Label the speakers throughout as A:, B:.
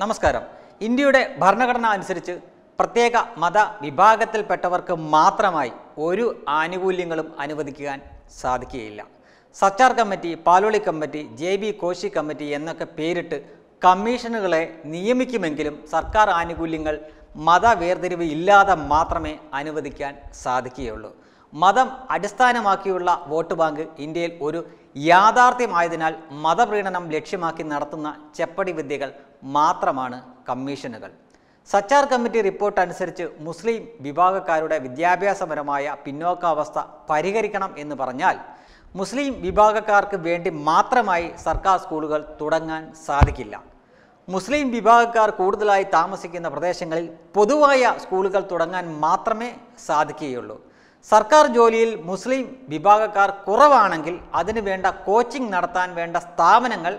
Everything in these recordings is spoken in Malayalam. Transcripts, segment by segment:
A: നമസ്കാരം. ഇന്ത്യയുടെ ഭരണഘടന അനുസരിച്ച് പ്രത്യേക മത വിഭാഗത്തിൽപ്പെട്ടവർക്ക് മാത്രമായി ഒരു ആനുകൂല്യങ്ങളും അനുവദിക്കാൻ സാധിക്കുകയില്ല. Sachar committee Paloli committee J B Koshy committee എന്നൊക്കെ പേരിട്ട് കമ്മീഷനുകളെ നിയമിക്കുമെങ്കിലും സർക്കാർ ആനുകൂല്യങ്ങൾ മതവേർതിരിവ് ഇല്ലാതെ മാത്രമേ അനുവദിക്കാൻ സാധിക്കുകയുള്ളൂ. മതം അടിസ്ഥാനമാക്കിയുള്ള വോട്ട് ബാങ്ക് ഇന്ത്യയിൽ ഒരു യാഥാർത്ഥ്യമായതിനാൽ മതപ്രീണനം ലക്ഷ്യമാക്കി നടത്തുന്ന ചെപ്പടി വിദ്യകൾ മാത്രമാണ് കമ്മീഷനുകൾ. സച്ചാർ കമ്മിറ്റി റിപ്പോർട്ട് അനുസരിച്ച് മുസ്ലിം വിഭാഗക്കാരുടെ വിദ്യാഭ്യാസപരമായ പിന്നോക്കാവസ്ഥ പരിഹരിക്കണം എന്ന് പറഞ്ഞാൽ മുസ്ലിം വിഭാഗക്കാർക്ക് വേണ്ടി മാത്രമായി സർക്കാർ സ്കൂളുകൾ തുടങ്ങാൻ സാധിക്കില്ല. മുസ്ലിം വിഭാഗക്കാർ കൂടുതലായി താമസിക്കുന്ന പ്രദേശങ്ങളിൽ പൊതുവായ സ്കൂളുകൾ തുടങ്ങാൻ മാത്രമേ സാധിക്കുകയുള്ളൂ. സർക്കാർ ജോലിയിൽ മുസ്ലിം വിഭാഗക്കാർ കുറവാണെങ്കിൽ അതിന് വേണ്ട കോച്ചിംഗ് നടത്താൻ വേണ്ട സ്ഥാപനങ്ങൾ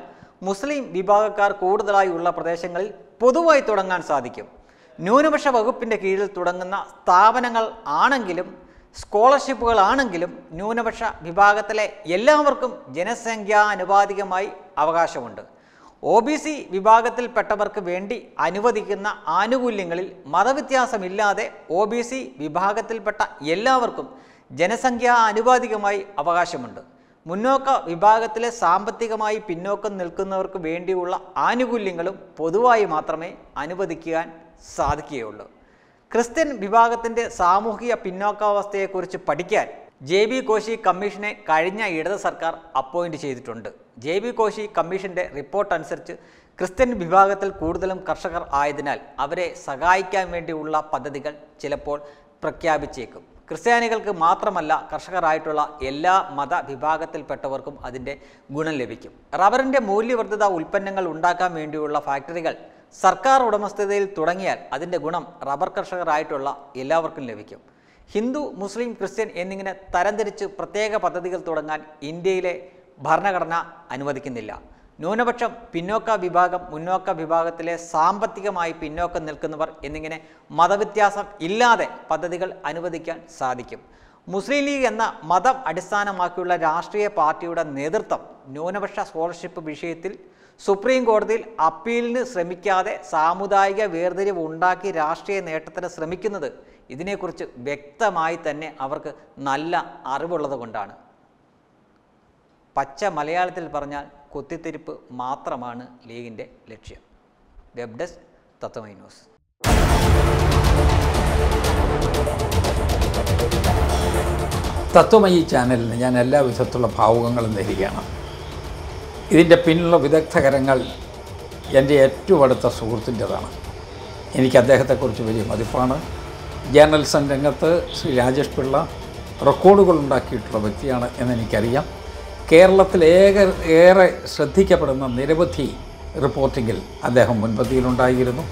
A: മുസ്ലിം വിഭാഗക്കാർ കൂടുതലായി ഉള്ള പ്രദേശങ്ങളിൽ പൊതുവായി തുടങ്ങാൻ സാധിക്കും. ന്യൂനപക്ഷ വകുപ്പിന്റെ കീഴിൽ തുടങ്ങുന്ന സ്ഥാപനങ്ങൾ ആണെങ്കിലും സ്കോളർഷിപ്പുകളാണെങ്കിലും ന്യൂനപക്ഷ വിഭാഗത്തിലെ എല്ലാവർക്കും ജനസംഖ്യാനുപാതികമായി അവകാശമുണ്ട്. ഒ ബി സി വിഭാഗത്തിൽപ്പെട്ടവർക്ക് വേണ്ടി അനുവദിക്കുന്ന ആനുകൂല്യങ്ങളിൽ മതവ്യത്യാസമില്ലാതെ ഒ ബി സി വിഭാഗത്തിൽപ്പെട്ട എല്ലാവർക്കും ജനസംഖ്യാ ആനുപാതികമായി അവകാശമുണ്ട്. മുന്നോക്ക വിഭാഗത്തിലെ സാമ്പത്തികമായി പിന്നോക്കം നിൽക്കുന്നവർക്ക് വേണ്ടിയുള്ള ആനുകൂല്യങ്ങളും പൊതുവായി മാത്രമേ അനുവദിക്കാൻ സാധിക്കുകയുള്ളൂ. ക്രിസ്ത്യൻ വിഭാഗത്തിന്റെ സാമൂഹിക പിന്നോക്കാവസ്ഥയെക്കുറിച്ച് പഠിക്കാൻ ജെ ബി കോശി കമ്മീഷനെ കഴിഞ്ഞ ഇടത് സർക്കാർ അപ്പോയിന്റ് ചെയ്തിട്ടുണ്ട്. ജെ ബി കോശി കമ്മീഷന്റെ റിപ്പോർട്ട് അനുസരിച്ച് ക്രിസ്ത്യൻ വിഭാഗത്തിൽ കൂടുതലും കർഷകർ ആയതിനാൽ അവരെ സഹായിക്കാൻ വേണ്ടിയുള്ള പദ്ധതികൾ ചിലപ്പോൾ പ്രഖ്യാപിച്ചേക്കും. ക്രിസ്ത്യാനികൾക്ക് മാത്രമല്ല കർഷകരായിട്ടുള്ള എല്ലാ മതവിഭാഗത്തിൽപ്പെട്ടവർക്കും അതിന്റെ ഗുണം ലഭിക്കും. റബ്ബറിന്റെ മൂല്യവർദ്ധിത ഉൽപ്പന്നങ്ങൾ ഉണ്ടാക്കാൻ വേണ്ടിയുള്ള ഫാക്ടറികൾ സർക്കാർ ഉടമസ്ഥതയിൽ തുടങ്ങിയാൽ അതിന്റെ ഗുണം റബ്ബർ കർഷകരായിട്ടുള്ള എല്ലാവർക്കും ലഭിക്കും. ഹിന്ദു മുസ്ലിം ക്രിസ്ത്യൻ എന്നിങ്ങനെ തരംതിരിച്ച് പ്രത്യേക പദ്ധതികൾ തുടങ്ങാൻ ഇന്ത്യയിലെ ഭരണഘടന അനുവദിക്കുന്നില്ല. ന്യൂനപക്ഷം പിന്നോക്ക വിഭാഗം മുന്നോക്ക വിഭാഗത്തിലെ സാമ്പത്തികമായി പിന്നോക്കം നിൽക്കുന്നവർ എന്നിങ്ങനെ മതവ്യത്യാസം ഇല്ലാതെ പദ്ധതികൾ അനുവദിക്കാൻ സാധിക്കും. മുസ്ലിം ലീഗ് എന്ന മതം അടിസ്ഥാനമാക്കിയുള്ള രാഷ്ട്രീയ പാർട്ടിയുടെ നേതൃത്വം ന്യൂനപക്ഷ സ്കോളർഷിപ്പ് വിഷയത്തിൽ സുപ്രീം കോടതിയിൽ അപ്പീലിന് ശ്രമിക്കാതെ സാമുദായിക വേർതിരിവ് ഉണ്ടാക്കി രാഷ്ട്രീയ നേട്ടത്തിന് ശ്രമിക്കുന്നത് ഇതിനെക്കുറിച്ച് വ്യക്തമായി തന്നെ അവർക്ക് നല്ല അറിവുള്ളത് കൊണ്ടാണ്. പച്ച മലയാളത്തിൽ പറഞ്ഞാൽ കുത്തിത്തിരിപ്പ് മാത്രമാണ് ലീഗിന്റെ ലക്ഷ്യം. Web desk Tatwamayi news.
B: Tatwamayi ചാനലിന് ഞാൻ എല്ലാ വിധത്തിലുള്ള ഭാവുകങ്ങളും നേരുകയാണ് ഇതിന്റെ പിന്നിലുള്ള വിദഗ്ധകരങ്ങൾ എന്റെ ഏറ്റവും അടുത്ത സുഹൃത്തിന്റെതാണ്. എനിക്ക് അദ്ദേഹത്തെക്കുറിച്ച് വലിയ മതിപ്പാണ്. ജേർണലിസം രംഗത്ത് ശ്രീ രാജേഷ് പിള്ള റെക്കോർഡുകൾ ഉണ്ടാക്കിയിട്ടുള്ള വ്യക്തിയാണ് എന്നെനിക്കറിയാം. കേരളത്തിൽ ഏക ഏറെ ശ്രദ്ധിക്കപ്പെടുന്ന നിരവധി റിപ്പോർട്ടിങ്ങിൽ അദ്ദേഹം മുൻപന്തിയിലുണ്ടായിരുന്നു.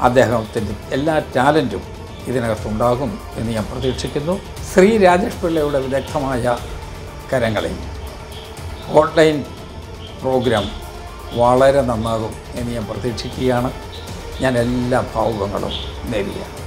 B: അദ്ദേഹത്തിന്റെ എല്ലാ ടാലന്റും ഇതിനകത്തുണ്ടാകും എന്ന് ഞാൻ പ്രതീക്ഷിക്കുന്നു. ശ്രീ രാജേഷ് പിള്ളയുടെ വിദഗ്ധമായ കരങ്ങളിൽ ഓൺലൈൻ പ്രോഗ്രാം വളരെ നന്നാകും എന്ന് ഞാൻ പ്രതീക്ഷിക്കുകയാണ്. ഞാൻ എല്ലാ ഭാവുകങ്ങളും നേരുകയാണ്